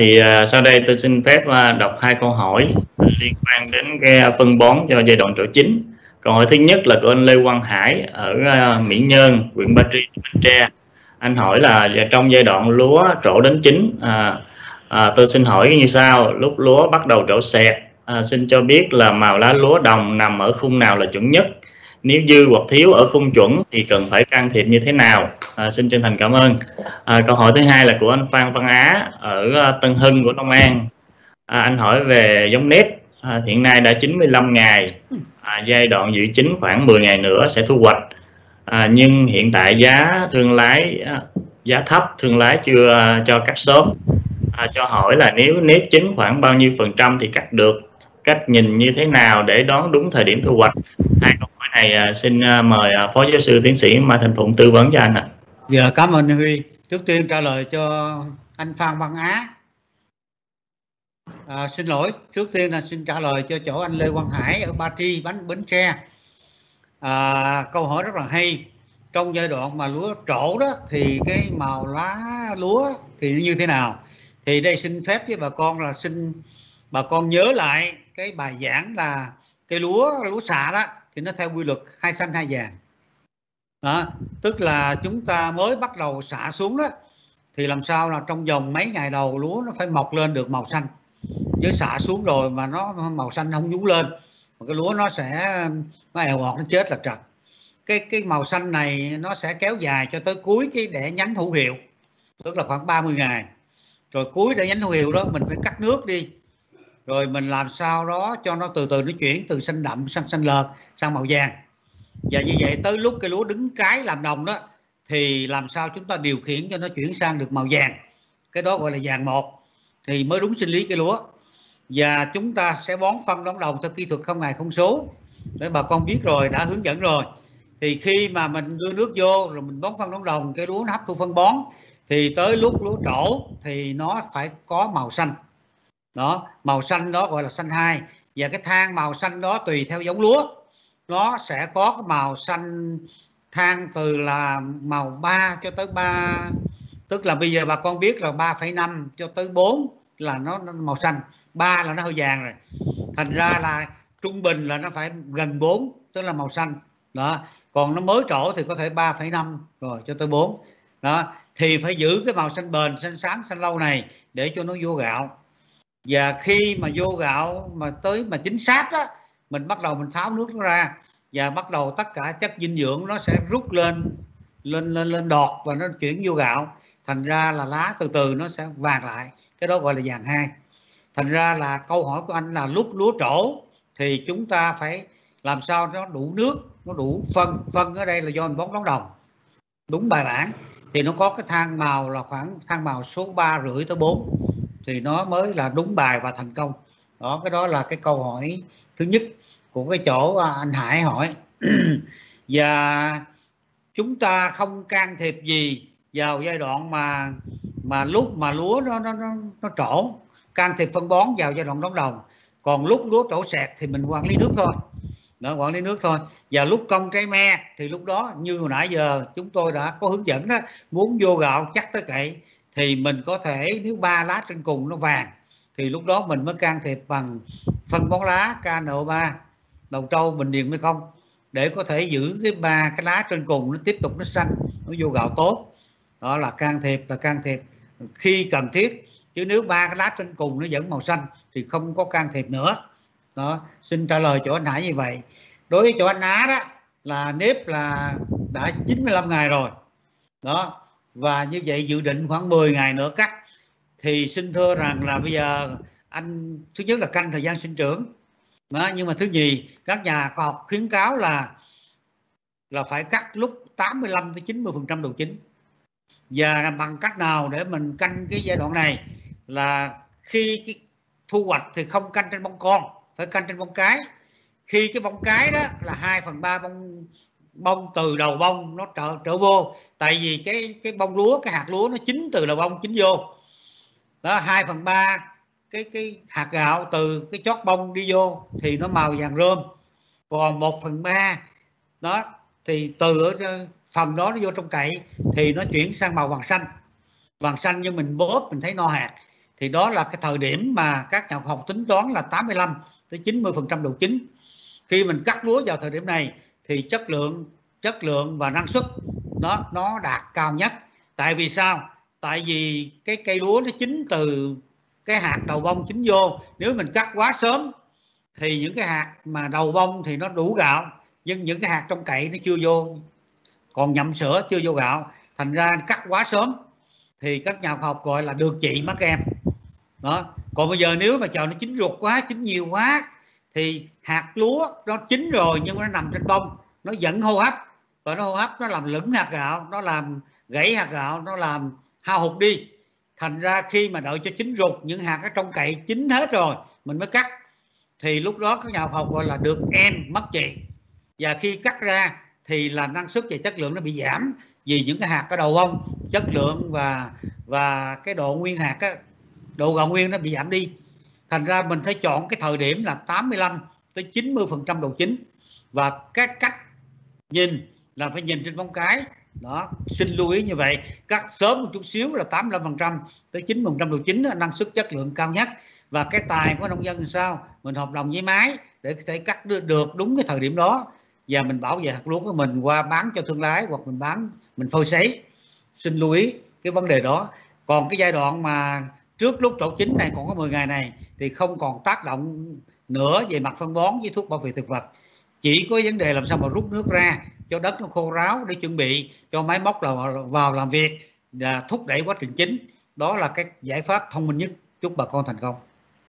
thì à, sau đây tôi xin phép à, đọc hai câu hỏi liên quan đến cái phân bón cho giai đoạn trổ chính. Câu hỏi thứ nhất là của anh Lê Quang Hải ở à, Mỹ Nhơn, huyện Ba Tri, Bến Tre. Anh hỏi là dạ, trong giai đoạn lúa trổ đến chín, à, à, tôi xin hỏi như sau: lúc lúa bắt đầu trổ sẹt, à, xin cho biết là màu lá lúa đồng nằm ở khung nào là chuẩn nhất? Nếu dư hoặc thiếu ở khung chuẩn thì cần phải can thiệp như thế nào? À, xin chân thành cảm ơn. À, câu hỏi thứ hai là của anh Phan Văn Á ở à, Tân Hưng của Long An. À, anh hỏi về giống nếp. À, hiện nay đã 95 ngày. À, giai đoạn dự chính khoảng 10 ngày nữa sẽ thu hoạch. À, nhưng hiện tại giá thương lái à, giá thấp thương lái chưa à, cho cắt sớm à, cho hỏi là nếu nếp chính khoảng bao nhiêu phần trăm thì cắt được? Cách nhìn như thế nào để đón đúng thời điểm thu hoạch? Hai câu này à, xin à, mời à, phó giáo sư tiến sĩ Mai Thành Phụng tư vấn cho anh ạ. Dạ cảm ơn Huy. Trước tiên trả lời cho anh Phan Văn Á. À, xin lỗi, trước tiên là xin trả lời cho chỗ anh Lê Quang Hải ở Ba Tri, bánh Bến Tre. À, câu hỏi rất là hay. Trong giai đoạn mà lúa trổ đó thì cái màu lá lúa thì như thế nào? Thì đây xin phép với bà con là xin bà con nhớ lại cái bài giảng là cây lúa lúa xạ đó thì nó theo quy luật hai xanh hai vàng. Đó, tức là chúng ta mới bắt đầu xả xuống đó, thì làm sao là trong vòng mấy ngày đầu lúa nó phải mọc lên được màu xanh. Với xả xuống rồi mà nó màu xanh không nhú lên, mà cái lúa nó sẽ, nó èo ọt, nó chết là trật. Cái cái màu xanh này nó sẽ kéo dài cho tới cuối cái để nhánh hữu hiệu, tức là khoảng 30 ngày. Rồi cuối để nhánh hữu hiệu đó mình phải cắt nước đi rồi mình làm sao đó cho nó từ từ nó chuyển từ xanh đậm sang xanh lợt, sang màu vàng. Và như vậy tới lúc cây lúa đứng cái làm đồng đó, thì làm sao chúng ta điều khiển cho nó chuyển sang được màu vàng. Cái đó gọi là vàng một, thì mới đúng sinh lý cây lúa. Và chúng ta sẽ bón phân đóng đồng theo kỹ thuật không ngày không số. Để bà con biết rồi, đã hướng dẫn rồi. Thì khi mà mình đưa nước vô, rồi mình bón phân đóng đồng, cái lúa nó hấp thu phân bón, thì tới lúc lúa trổ, thì nó phải có màu xanh đó màu xanh đó gọi là xanh hai. Và cái than màu xanh đó tùy theo giống lúa. Nó sẽ có cái màu xanh than từ là màu 3 cho tới 3 tức là bây giờ bà con biết là 3,5 cho tới 4 là nó, nó màu xanh. 3 là nó hơi vàng rồi. Thành ra là trung bình là nó phải gần 4 tức là màu xanh. Đó còn nó mới trổ thì có thể 3,5 rồi cho tới 4 đó thì phải giữ cái màu xanh bền xanh sáng xanh lâu này để cho nó vô gạo và khi mà vô gạo mà tới mà chính xác đó mình bắt đầu mình tháo nước nó ra và bắt đầu tất cả chất dinh dưỡng nó sẽ rút lên lên lên lên đọt và nó chuyển vô gạo. Thành ra là lá từ từ nó sẽ vàng lại. Cái đó gọi là vàng hai. Thành ra là câu hỏi của anh là lúc lúa trổ thì chúng ta phải làm sao nó đủ nước, nó đủ phân phân ở đây là do mình bón đóng đồng. Đúng bài bản. Thì nó có cái thang màu là khoảng thang màu số 3 rưỡi tới 4 thì nó mới là đúng bài và thành công. Đó cái đó là cái câu hỏi thứ nhất của cái chỗ à, anh Hải hỏi. Và chúng ta không can thiệp gì vào giai đoạn mà mà lúc mà lúa nó nó nó, nó trổ. Can thiệp phân bón vào giai đoạn đóng đồng còn lúc lúa trổ sẹt thì mình quản lý nước thôi. Đó quản lý nước thôi. Và lúc công trái me thì lúc đó như hồi nãy giờ chúng tôi đã có hướng dẫn đó muốn vô gạo chắc tới cậy thì mình có thể nếu ba lá trên cùng nó vàng, thì lúc đó mình mới can thiệp bằng phân bón lá KNO3 đầu trâu, bình điền, mới không? Để có thể giữ cái ba cái lá trên cùng nó tiếp tục nó xanh, nó vô gạo tốt. Đó là can thiệp là can thiệp khi cần thiết. Chứ nếu ba cái lá trên cùng nó vẫn màu xanh thì không có can thiệp nữa. Đó, xin trả lời chỗ anh Hải như vậy. Đối với chỗ anh Á đó, là nếp là đã 95 ngày rồi. Đó và như vậy dự định khoảng 10 ngày nữa cắt thì xin thưa rằng là bây giờ anh thứ nhất là canh thời gian sinh trưởng. Đó, nhưng mà thứ nhì các nhà khoa học khuyến cáo là là phải cắt lúc 85 tới 90 phần trăm độ chín và bằng cách nào để mình canh cái giai đoạn này là khi cái thu hoạch thì không canh trên bông con phải canh trên bông cái. Khi cái bông cái đó là 2 phần 3 bông bông từ đầu bông nó trở trở vô. Tại vì cái cái bông lúa, cái hạt lúa nó chín từ đầu bông, chín vô. Đó 2 phần ba, cái cái hạt gạo từ cái chót bông đi vô thì nó màu vàng rơm. Còn 1 phần ba, đó, thì từ ở ờ, phần đó nó vô trong cậy thì nó chuyển sang màu vàng xanh. Vàng xanh như mình bóp, mình thấy no hạt. Thì đó là cái thời điểm mà các nhà khoa học tính toán là 85 tới 90 phần trăm độ chín. Khi mình cắt lúa vào thời điểm này thì chất lượng chất lượng và năng suất nó nó đạt cao nhất. Tại vì sao? Tại vì cái cây lúa nó chín từ cái hạt đầu bông chín vô. Nếu mình cắt quá sớm thì những cái hạt mà đầu bông thì nó đủ gạo, nhưng những cái hạt trong cậy nó chưa vô. Còn nhậm sữa chưa vô gạo. Thành ra cắt quá sớm thì các nhà khoa học gọi là được chị mất em. Đó. Còn bây giờ nếu mà chờ nó chín ruột quá, chín nhiều quá thì hạt lúa nó chín rồi nhưng nó nằm trên bông nó vẫn hô hấp. Và nó hô hấp nó làm lửng hạt gạo nó làm gãy hạt gạo nó làm hao hụt đi. Thành ra khi mà đợi cho chín ruột những hạt ở trong cậy chín hết rồi mình mới cắt. Thì lúc đó các nhà học gọi là được em mất chị và khi cắt ra thì là năng suất và chất lượng nó bị giảm vì những cái hạt ở đầu bông chất lượng và và cái độ nguyên hạt á, độ gạo nguyên nó bị giảm đi thành ra mình phải chọn cái thời điểm là 85 tới 90 phần trăm độ chính. Và các cách nhìn là phải nhìn trên bóng cái. Đó, xin lưu ý như vậy. Cắt sớm một chút xíu là 85 phần trăm tới 90 phần trăm độ chính năng suất chất lượng cao nhất. Và cái tài của nông dân làm sao? Mình hợp đồng với máy để có thể cắt được đúng cái thời điểm đó. Và mình bảo vệ hạt lúa của mình qua bán cho thương lái hoặc mình bán, mình phơi sấy. Xin lưu ý cái vấn đề đó. Còn cái giai đoạn mà trước lúc chỗ chính này còn có 10 ngày này, thì không còn tác động nữa về mặt phân bón với thuốc bảo vệ thực vật. Chỉ có vấn đề làm sao mà rút nước ra cho đất nó khô ráo để chuẩn bị cho máy móc là vào làm việc và thúc đẩy quá trình chính. Đó là cái giải pháp thông minh nhất chúc bà con thành công.